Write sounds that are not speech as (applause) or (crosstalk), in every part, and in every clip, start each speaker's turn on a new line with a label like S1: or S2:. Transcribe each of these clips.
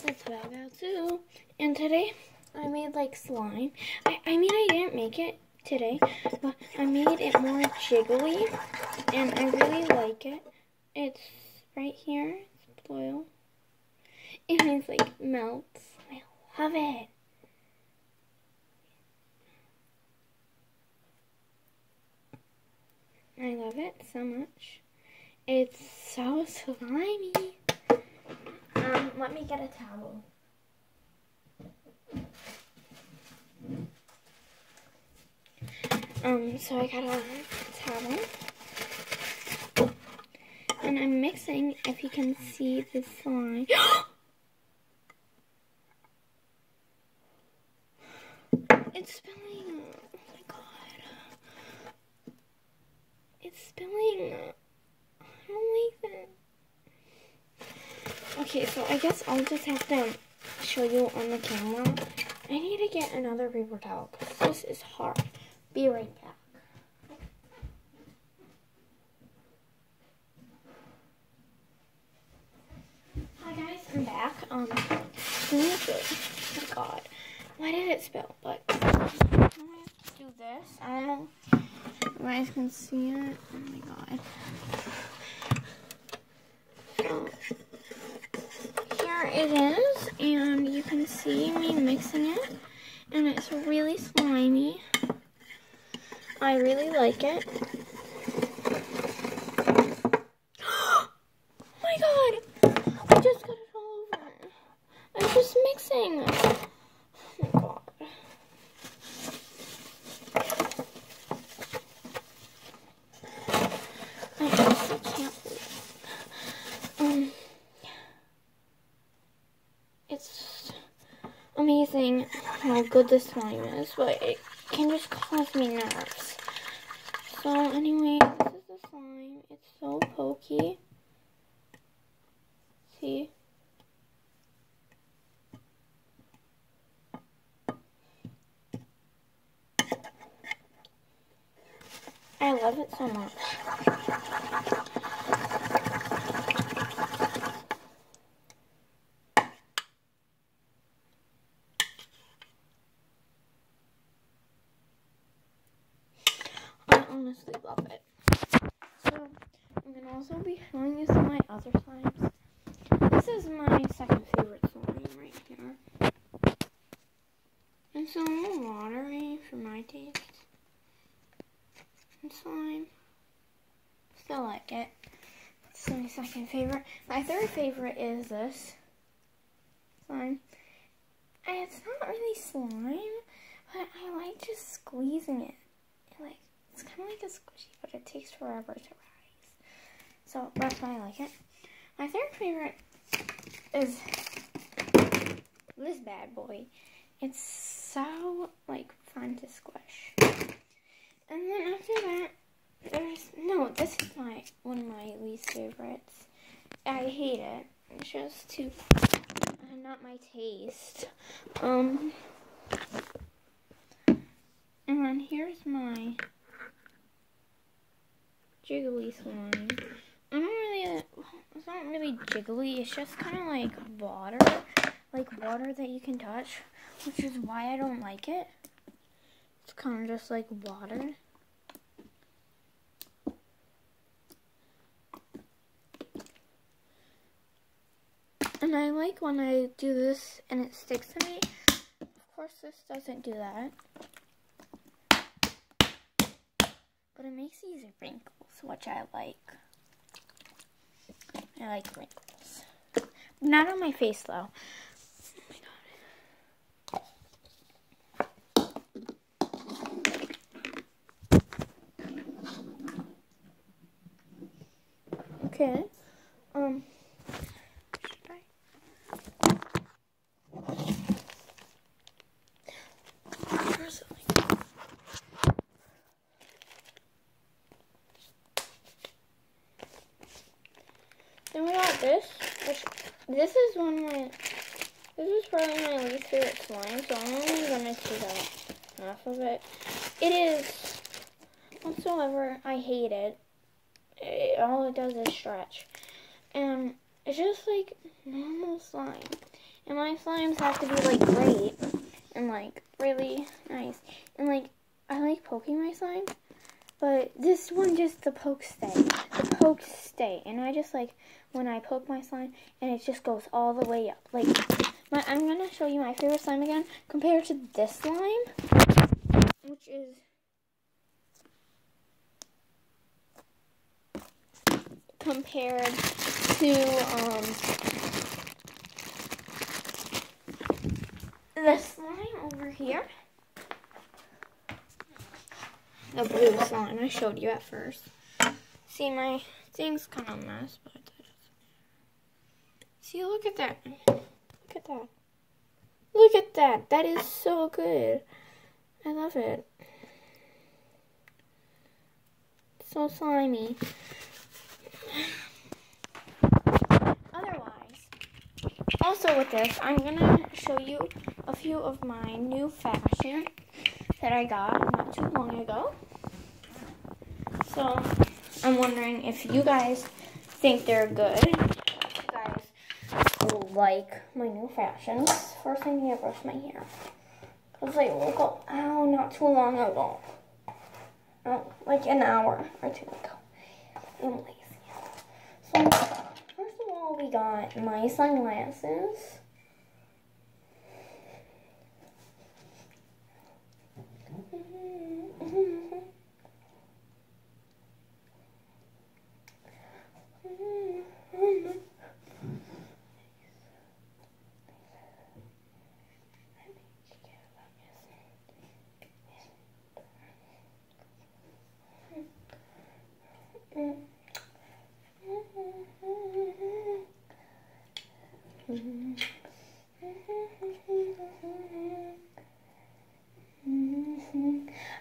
S1: guys, it's Vago too. And today I made like slime. I, I mean I didn't make it today, but I made it more jiggly and I really like it. It's right here, it's blue. It it's like melts. I love it. I love it so much. It's so slimy. Um, let me get a towel. Um, so I got a towel. And I'm mixing, if you can see the slime. (gasps) it's spilling. Oh my god. It's spilling. I don't like that. Okay, so I guess I'll just have to show you on the camera. I need to get another paper towel because this is hard. Be right back. Hi guys, I'm back. Um, oh my god, why did it spill? But do this. I don't know if you guys can see it. Oh my god. So, here it is, and you can see me mixing it, and it's really slimy. I really like it. (gasps) oh my god! I just got it all over. I'm just mixing. Oh my god. I honestly can't believe. Um, it's amazing how good this slime is, but it can just cause me nerves. So anyway, this is the slime. It's so pokey. See? I love it so much. I honestly love it. So, I'm going to also be showing you some of my other slimes. This is my second favorite slime right here. It's a little watery for my taste. And slime. Still like it. It's my second favorite. My third favorite is this slime. It's not really slime, but I like just squeezing it. It's kind of like a squishy, but it takes forever to rise. So that's why I like it. My third favorite is this bad boy. It's so like fun to squish. And then after that, there's no. This is my one of my least favorites. I hate it. It's just too uh, not my taste. Um. And then here's my jiggly slime. I don't really, it's not really jiggly, it's just kind of like water, like water that you can touch, which is why I don't like it. It's kind of just like water. And I like when I do this and it sticks to me. Of course, this doesn't do that. But it makes these wrinkles, which I like. I like wrinkles. Not on my face, though. Okay. Um. Should I? Where's it? Then we got this, which this is one of my, this is probably my least favorite slime, so I'm only going to take out half of it. It is, whatsoever, I hate it. it. All it does is stretch. And it's just like normal slime. And my slimes have to be like great and like really nice. And like I like poking my slime, but this one just the pokes stay. The pokes stay. And I just like when I poke my slime and it just goes all the way up. Like my I'm gonna show you my favorite slime again compared to this slime, which is compared to um, the slime over here. The blue slime I showed you at first. See, my thing's kind of a mess, but see, look at that. Look at that. Look at that. That is so good. I love it. So slimy. Otherwise, also with this, I'm going to show you a few of my new fashion that I got not too long ago. So, I'm wondering if you guys think they're good. Like my new fashions. First, I need to brush my hair. Because I woke up, oh, not too long ago. Oh, like an hour or two ago. I'm lazy. So, first of all, we got my sunglasses.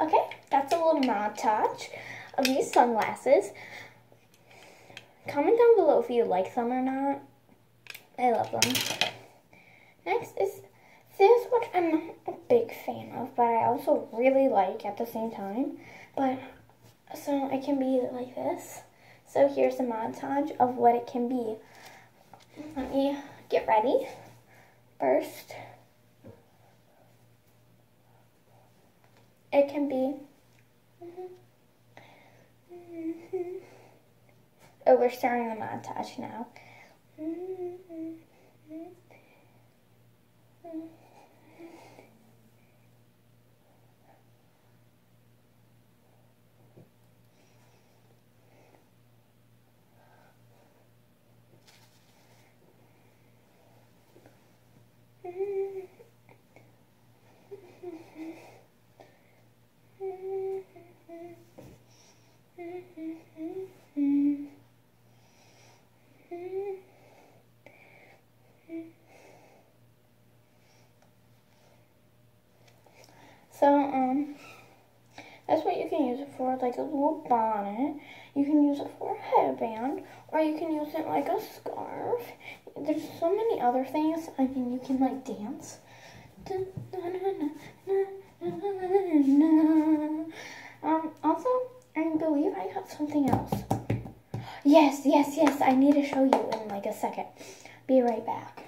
S1: Okay, that's a little Uh, montage of these sunglasses. Comment down below if you like them or not. I love them. Next is this, which I'm not a big fan of, but I also really like at the same time. But, so it can be like this. So here's a montage of what it can be. Let me get ready. First, it can be. Mm-hmm. Oh, we're starting the montage now. Mm-hmm. Mm-hmm. So, um, that's what you can use it for, like a little bonnet. You can use it for a headband, or you can use it like a scarf. There's so many other things. I mean, you can like dance. Um, also, I believe I got something else. Yes, yes, yes, I need to show you in like a second. Be right back.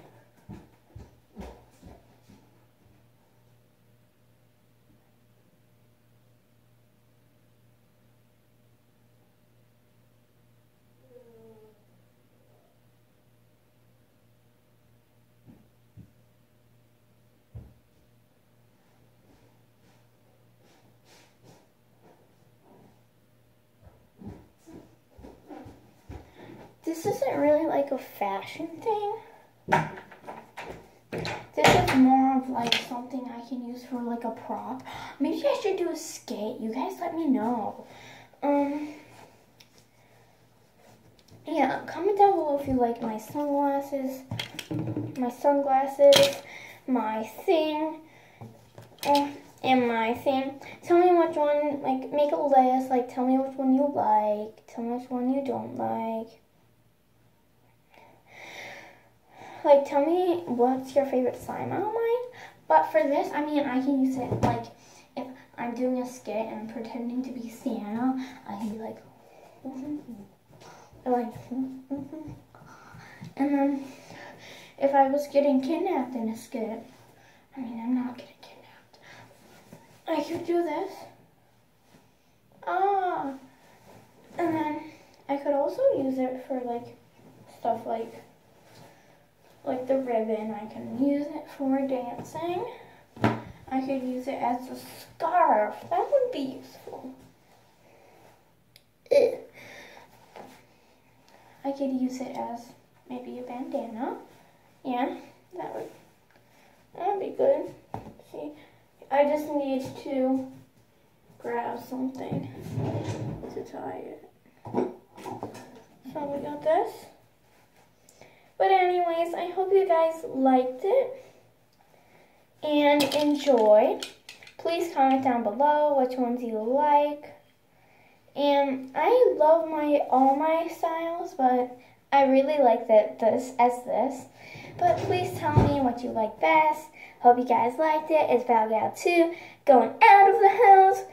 S1: This isn't really like a fashion thing. This is more of like something I can use for like a prop. Maybe I should do a skate. You guys let me know. Um, yeah, comment down below if you like my sunglasses, my sunglasses, my thing, uh, and my thing. Tell me which one, like, make a list, like, tell me which one you like, tell me which one you don't like. Like tell me what's your favorite slime out of mine. But for this, I mean, I can use it like if I'm doing a skit and I'm pretending to be Santa, I can be like, like, and then if I was getting kidnapped in a skit. I mean, I'm not getting kidnapped. I could do this. Ah. And then I could also use it for like stuff like like the ribbon. I can use it for dancing. I could use it as a scarf. That would be useful. Eh. I could use it as maybe a bandana. Yeah, that would that would be good. See, I just need to grab something to tie it. So we got this. But anyways, I hope you guys liked it and enjoyed. Please comment down below which ones you like. And I love my all my styles, but I really like that this as this. But please tell me what you like best. Hope you guys liked it. It's Val Gal 2 going out of the house.